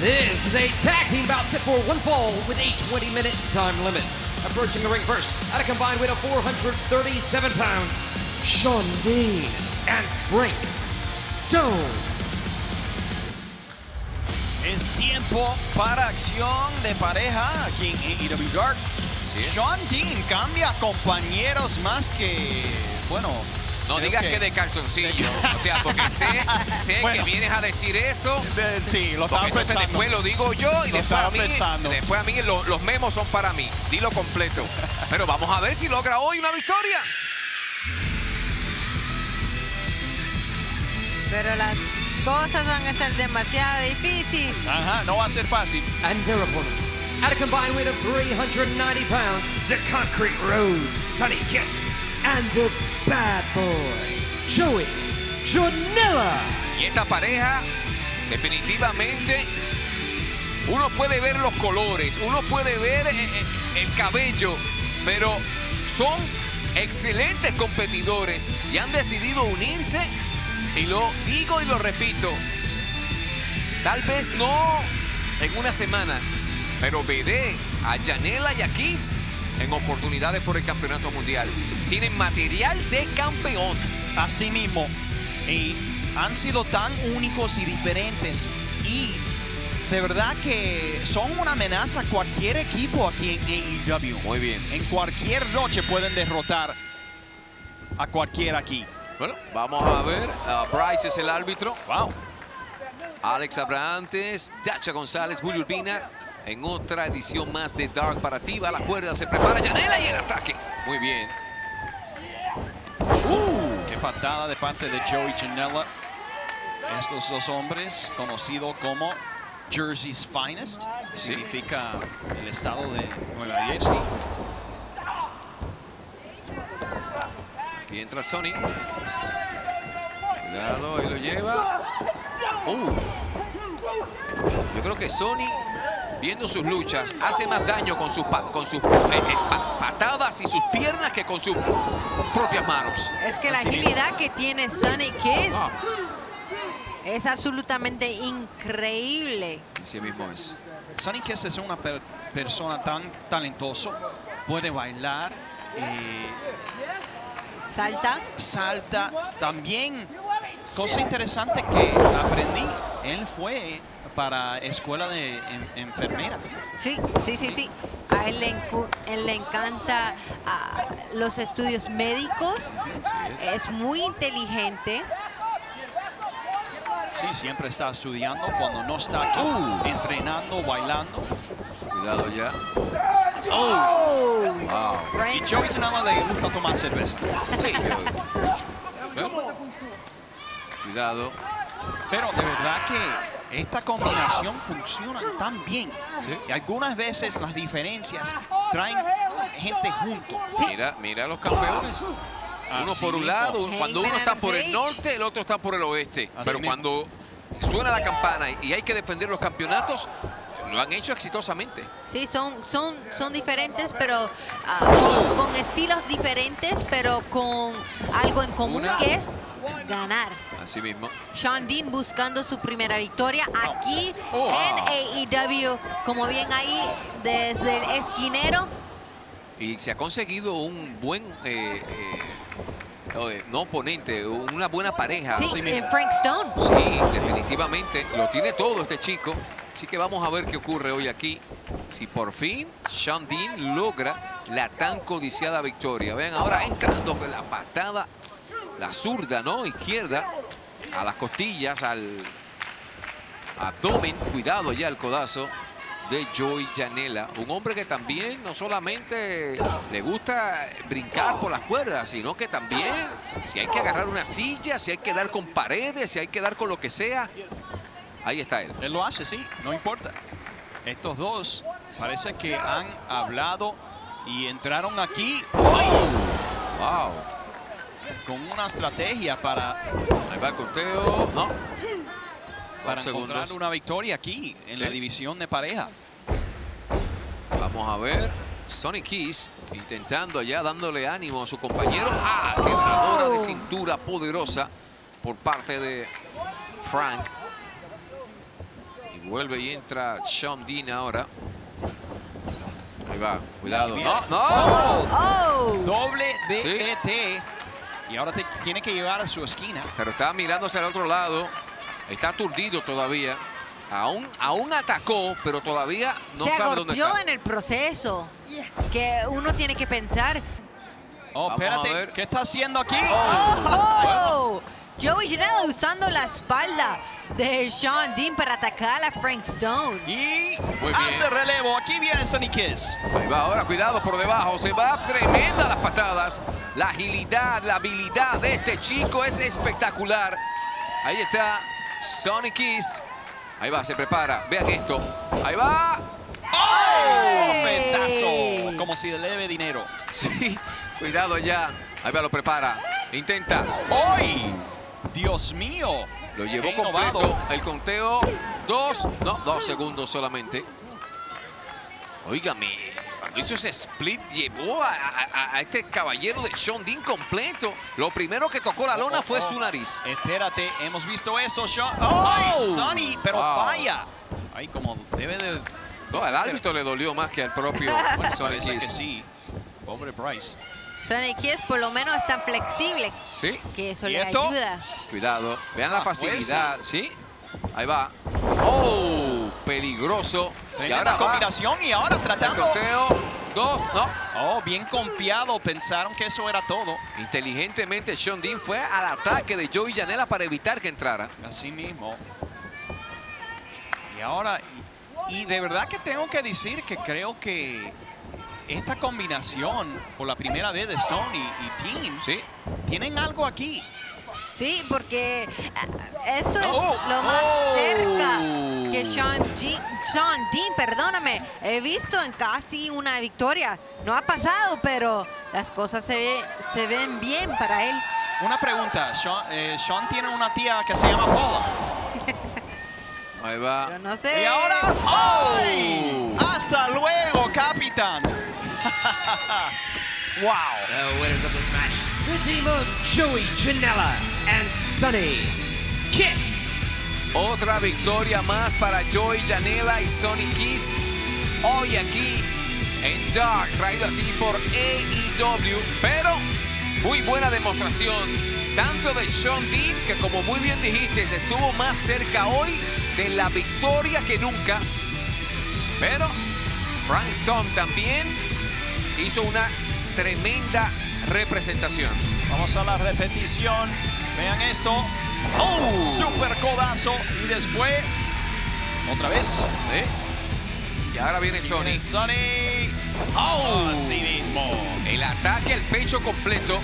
This is a tag team bout set for one fall with a 20-minute time limit. Approaching the ring first at a combined weight of 437 pounds, Sean Dean and Frank Stone. Es tiempo para acción de pareja aquí en AEW Dark. Así es. Sean Dean cambia compañeros más que, bueno... No creo digas que, de calzoncillo. O sea, porque sé, sé que vienes a decir eso. de- sí, lo estaba entonces pensando. después lo digo yo y Lo después a mí, después a mí lo- los memos son para mí. Dilo completo. Pero vamos a ver si logra hoy una victoria. Pero las cosas van a ser demasiado difíciles. Ajá, no va a ser fácil. And their opponents at a combined weight of 390 pounds, the Concrete Rose, Sunny Kiss, and the Bad Boy, Joey Janela. Y esta pareja, definitivamente, uno puede ver los colores, uno puede ver eh, eh, el cabello, pero son excelentes competidores y han decidido unirse. Y lo digo y lo repito, tal vez no en una semana, pero veré a Janela y a Kiss en oportunidades por el campeonato mundial. Tienen material de campeón. Así mismo. Y han sido tan únicos y diferentes. Y de verdad que son una amenaza a cualquier equipo aquí en AEW. Muy bien. En cualquier noche pueden derrotar a cualquiera aquí. Bueno, vamos a ver. Ah, Bryce es el árbitro. Wow. Alex Abrantes, Dacha González, Julio Urbina. En otra edición más de Dark para ti. Va la cuerda, se prepara Janela y el ataque. Muy bien. Qué patada de parte de Joey Janela. Estos dos hombres, conocidos como Jersey's Finest, Sí. significa el estado de Nueva Jersey. Aquí entra Sony. Cuidado, ahí lo lleva. Uf. Yo creo que Sony, viendo sus luchas, hace más daño con sus, pa- con sus eh, eh, pa- patadas y sus piernas que con sus propias manos. Es que la agilidad que tiene Sonic Kiss Ah, es absolutamente increíble. así mismo es. Sonny Kiss es una per- persona tan talentoso, puede bailar, eh, Salta. salta. También, cosa interesante que aprendí, él fue para escuela de en- enfermeras. Sí, sí, sí, sí. A él le, él le encanta ah, los estudios médicos. es. Es muy inteligente. Sí, siempre está estudiando cuando no está aquí, Uh. entrenando, bailando. Cuidado ya. Oh. Wow. Y Frank. Joey Janela le gusta tomar cerveza. Sí. Cuidado. Pero de verdad que esta combinación funciona tan bien. Sí. Y algunas veces las diferencias traen gente junto. Sí. Mira, mira los campeones. Uno Así por un mismo. lado, cuando uno está por el norte, el otro está por el oeste. Así Pero mismo. cuando suena la campana y hay que defender los campeonatos, lo han hecho exitosamente. Sí, son, son, son diferentes, pero ah, con, con estilos diferentes, pero con algo en común Una- que es ganar. Así mismo. Sean Dean buscando su primera victoria aquí Oh. en AEW. Como bien ahí, desde el esquinero. Y se ha conseguido un buen, eh, eh, eh, no oponente, una buena pareja. Sí, en mismo. Frank Stone. Sí, definitivamente. Lo tiene todo este chico. Así que vamos a ver qué ocurre hoy aquí. Si por fin Sean Dean logra la tan codiciada victoria. Vean ahora entrando con la patada, la zurda, ¿no? Izquierda, a las costillas, al abdomen. Cuidado ya el codazo de Joey Janela. Un hombre que también no solamente le gusta brincar por las cuerdas, sino que también si hay que agarrar una silla, si hay que dar con paredes, si hay que dar con lo que sea, ahí está él. Él lo hace, sí, no importa. Estos dos parece que han hablado y entraron aquí Wow. Con una estrategia para, Ahí va el conteo. No. para Dos segundos. encontrar una victoria aquí en Sí. la división de pareja. Vamos a ver. Sonny Keys intentando ya dándole ánimo a su compañero. ¡Ah! Quebradora de cintura poderosa por parte de Frank. Y Vuelve y entra Sean Dean ahora. Ahí va, cuidado. ¡No, no! Oh, Doble Sí. Y ahora te tiene que llevar a su esquina. Pero está mirando hacia el otro lado. Está aturdido todavía. Aún, aún atacó, pero todavía no se sabe dónde agordió está. en el proceso. Que uno tiene que pensar, Oh, Vamos espérate. ¿Qué está haciendo aquí? ¡Oh! Joey Janela usando la espalda de Sean Dean para atacar a Frank Stone. Y hace relevo. Aquí viene Sonny Kiss. Ahí va, ahora cuidado por debajo. Se va tremenda las patadas. La agilidad, la habilidad de este chico es espectacular. Ahí está Sonic Kiss. Ahí va, se prepara. Vean esto. Ahí va. ¡Oh! Como si le debe dinero. Sí, cuidado ya. Ahí va, lo prepara. Intenta. ¡Hoy! ¡Dios mío! Lo llevó completo. El conteo. Dos. No, dos segundos solamente. Óigame. Cuando hizo ese split, llevó a, a- a este caballero de Sean Dean completo. Lo primero que tocó la lona fue Oh, oh. su nariz. Espérate, hemos visto esto, Sean. ¡Ay! Sonny, pero Wow. falla. Ay, como debe de. No, al árbitro le dolió más que al propio Bueno, Sonny parece que sí. Pobre Bryce. Sonny Kiss por lo menos es tan flexible Sí, que eso ¿Y le ayuda. cuidado. Vean la Ah, facilidad. Sí, ahí va. ¡Oh! Peligroso. Y ahora va. combinación y ahora tratando. Dos. No. Oh, bien confiado. Pensaron que eso era todo. Inteligentemente, Sean Dean fue al ataque de Joey Janela para evitar que entrara. Así mismo. Y ahora, y, y de verdad que tengo que decir que creo que esta combinación por la primera vez de Stone y, y Dean Sí. tienen algo aquí. Sí, porque ah, esto es Oh, lo más oh. cerca que Sean, G- Sean Dean, perdóname, he visto en casi una victoria. No ha pasado, pero las cosas se, ve- se ven bien para él. Una pregunta, Sean, eh, Sean tiene una tía que se llama Paula. Ahí va. Yo no sé. Y ahora, ¡ay! ¡Hasta luego, capitán! ¡Wow! The team of Joey Janela and Sonny Kiss. Otra victoria más para Joey Janela y Sonny Kiss. Hoy aquí en Dark, traído a ti por AEW. Pero muy buena demostración. Tanto de Sean Dean, que como muy bien dijiste, se estuvo más cerca hoy de la victoria que nunca. Pero Frank Stone también hizo una tremenda representación. Vamos a la repetición. Vean esto. ¡Oh! Super codazo. Y después, otra vez. ¿eh? Y ahora viene Sony. Sonny. ¡Oh! Así mismo. El ataque al pecho completo.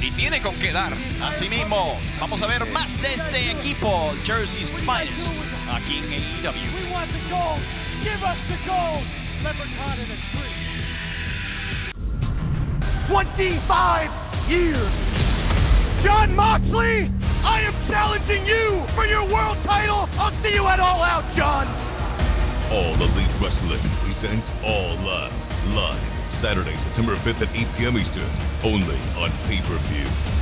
Y tiene con qué dar. Así mismo. Vamos a ver más de este equipo. Jersey's Finest. Aquí en AEW. 25 years. John Moxley, I am challenging you for your world title. I'll see you at All Out, John. All Elite Wrestling presents All Live. Live. Saturday, September 5th at 8 p.m. Eastern. Only on pay-per-view.